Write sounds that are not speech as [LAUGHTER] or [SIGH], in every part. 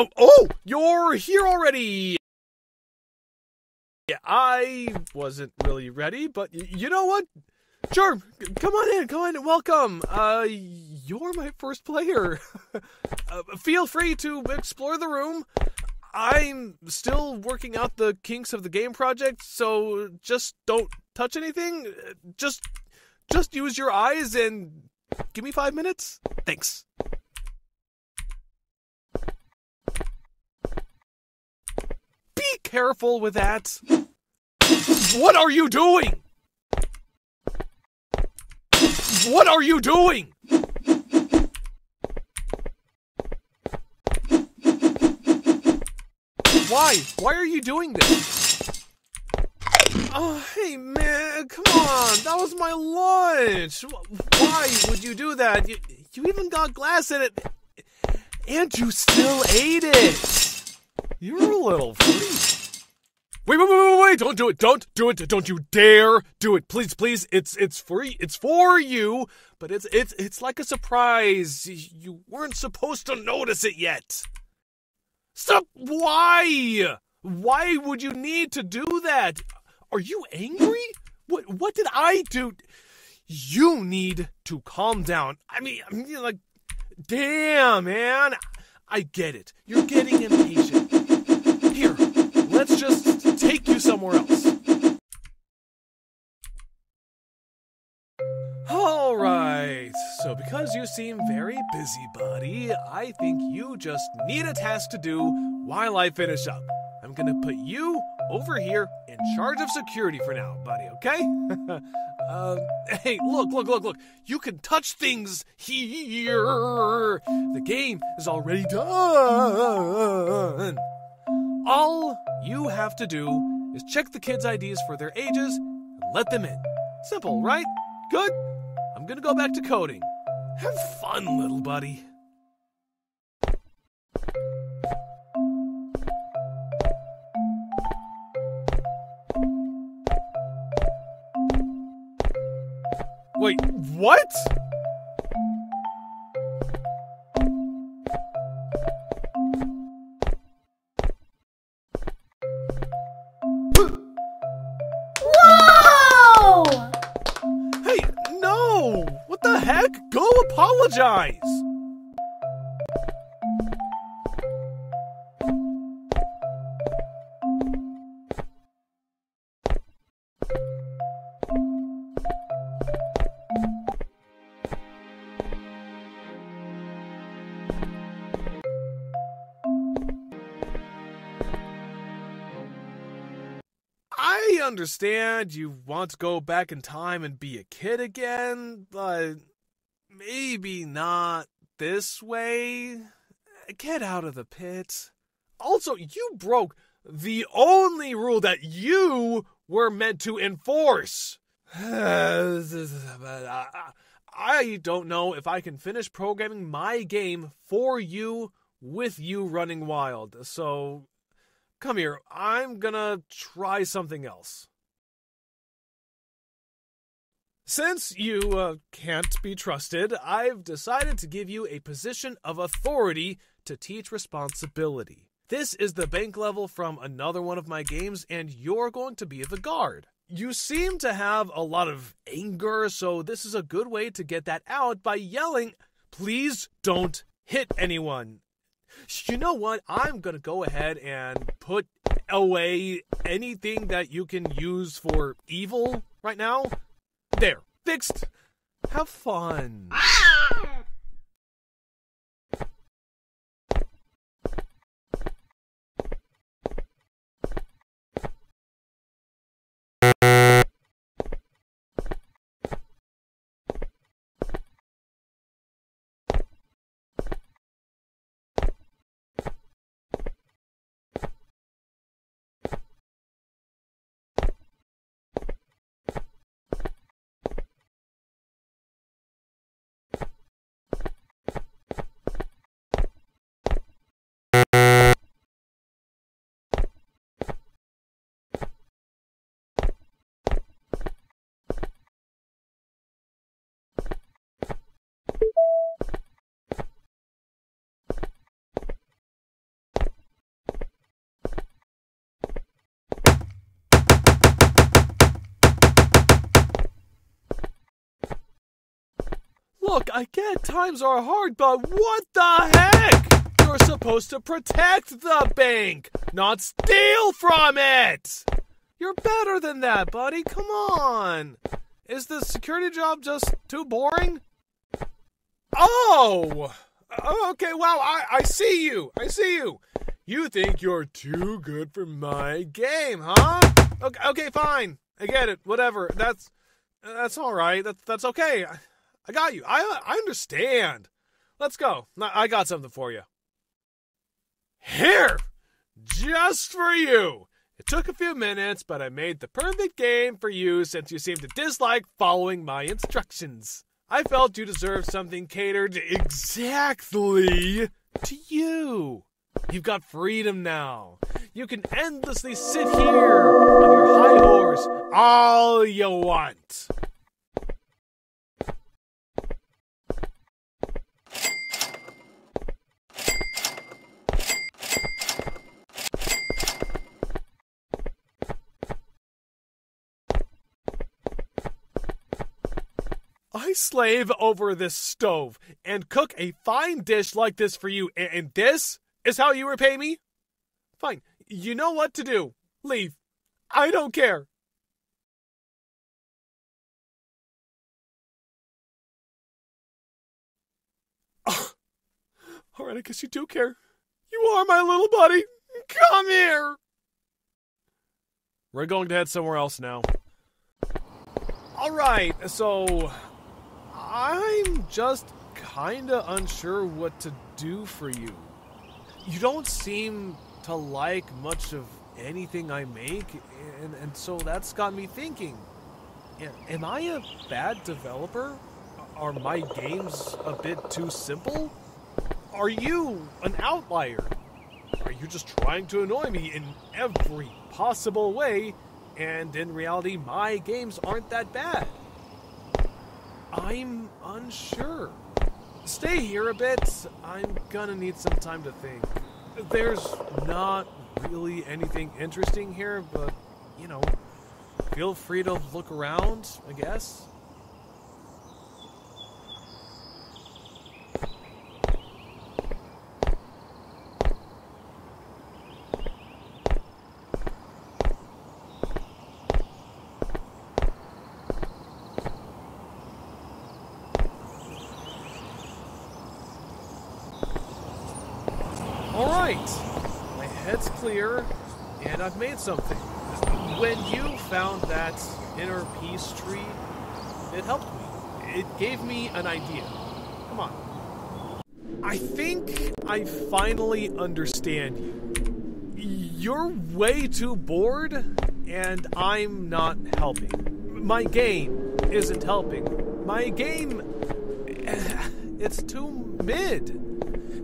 Oh, oh, you're here already. Yeah, I wasn't really ready, but you know what? Sure, come on in, come on in, welcome. Uh, you're my first player. [LAUGHS] uh, feel free to explore the room. I'm still working out the kinks of the game project, so just don't touch anything. Uh, Just, just use your eyes and give me five minutes. Thanks. Be careful with that. What are you doing? What are you doing? Why? Why are you doing this? Oh, hey man, come on. That was my lunch. Why would you do that? You, you even got glass in it. And you still ate it. You're a little freak. Wait, wait, wait, wait, wait! Don't do it! Don't do it! Don't you dare do it! Please, please! It's it's free. It's for you, but it's it's it's like a surprise. You weren't supposed to notice it yet. Stop! Why? Why would you need to do that? Are you angry? What what did I do? You need to calm down. I mean, I mean like damn, man. I get it. You're getting impatient. Take you somewhere else. All right. So, because you seem very busybody, I think you just need a task to do while I finish up. I'm gonna put you over here in charge of security for now, buddy, okay? [LAUGHS] uh, hey, look, look, look, look. You can touch things here. The game is already done. To do is check the kids' IDs for their ages and let them in. Simple, right? Good? I'm gonna go back to coding. Have fun, little buddy. Wait, what? I understand you want to go back in time and be a kid again, but maybe not this way. Get out of the pit. Also, you broke the only rule that you were meant to enforce. [SIGHS] I- don't know if I can finish programming my game for you with you running wild. So Come here, I'm gonna try something else. Since you uh, can't be trusted, I've decided to give you a position of authority to teach responsibility. This is the bank level from another one of my games, and you're going to be the guard. You seem to have a lot of anger, so this is a good way to get that out by yelling, Please don't hit anyone. You know what? I'm going to go ahead and put away anything that you can use for evil right now. There, fixed. Have fun. Ah! Look, I get times are hard, but what the heck? You're supposed to protect the bank, not steal from it! You're better than that, buddy. Come on. Is the security job just too boring? Oh! oh okay, wow, I, I see you. I see you. You think you're too good for my game, huh? Okay, okay, fine. I get it. Whatever. That's that's all right. That's that's okay. I, got you. I I understand. Let's go. I got something for you. Here, just for you. It took a few minutes, but I made the perfect game for you since you seem to dislike following my instructions. I felt you deserved something catered exactly to you. You've got freedom now. You can endlessly sit here on your high horse all you want. I slave over this stove and cook a fine dish like this for you, and this is how you repay me? Fine. You know what to do. Leave. I don't care. Oh. [SIGHS] All right, I guess you do care. You are my little buddy. Come here. We're going to head somewhere else now. All right, so I'm just kinda unsure what to do for you. You don't seem to like much of anything I make, and, and so that's got me thinking am I a bad developer? Are my games a bit too simple? Are you an outlier? Are you just trying to annoy me in every possible way? And in reality, my games aren't that bad. I'm unsure. Stay here a bit. I'm gonna need some time to think. There's not really anything interesting here, but, you know, feel free to look around, I guess. Clear, and I've made something. When you found that inner peace tree, it helped me. It gave me an idea. Come on. I think I finally understand you. You're way too bored, and I'm not helping. My game isn't helping. My game. [SIGHS] It's too mid.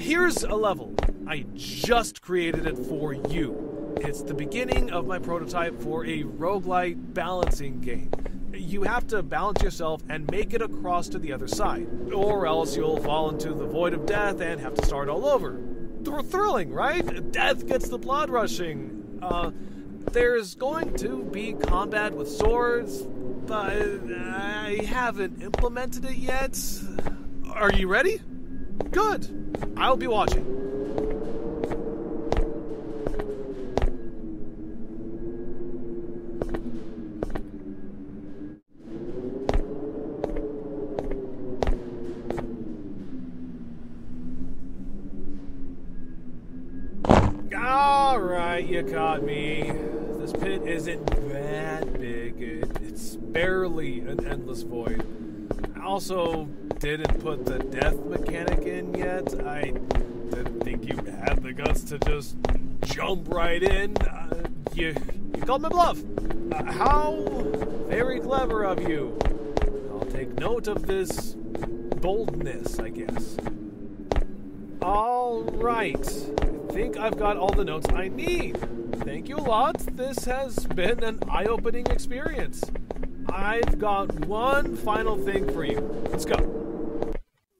Here's a level. I just created it for you. It's the beginning of my prototype for a roguelite balancing game. You have to balance yourself and make it across to the other side, or else you'll fall into the void of death and have to start all over. Th- thrilling, right? Death gets the blood rushing. Uh, there's going to be combat with swords, but I haven't implemented it yet. Are you ready? Good. I'll be watching. Alright, you caught me. This pit isn't that big. it's barely an endless void. I also didn't put the death mechanic in yet. I didn't think you had the guts to just jump right in. Uh, you, you called my bluff. Uh, how very clever of you. I'll take note of this boldness, I guess. All right I think I've got all the notes I need. Thank you a lot. This has been an eye opening experience. I've got one final thing for you. Let's go.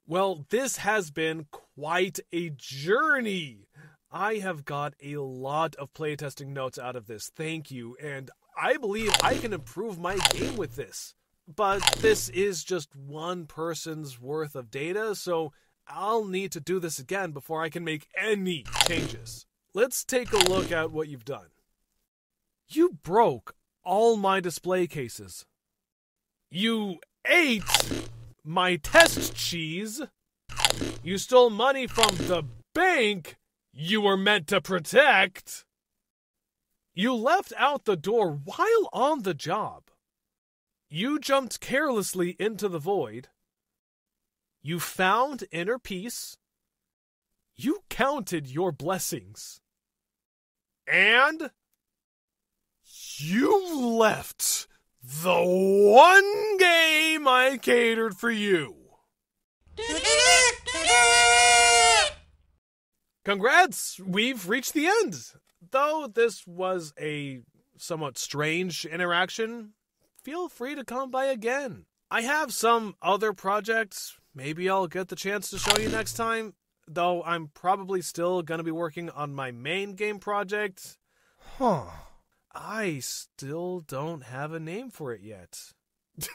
Well, this has been quite a journey. I have got a lot of playtesting notes out of this. Thank you. And I believe I can improve my game with this. but this is just one person's worth of data, so I'll need to do this again before I can make any changes. Let's take a look at what you've done. You broke all my display cases. You ate my test cheese. You stole money from the bank you were meant to protect. You left out the door while on the job. You jumped carelessly into the void. You found inner peace. You counted your blessings. And you left the one game I catered for you. Congrats! We've reached the end. Though this was a somewhat strange interaction, feel free to come by again. I have some other projects. Maybe I'll get the chance to show you next time. Though I'm probably still going to be working on my main game project. Huh. I still don't have a name for it yet.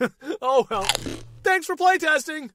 [LAUGHS] oh well. Thanks for playtesting!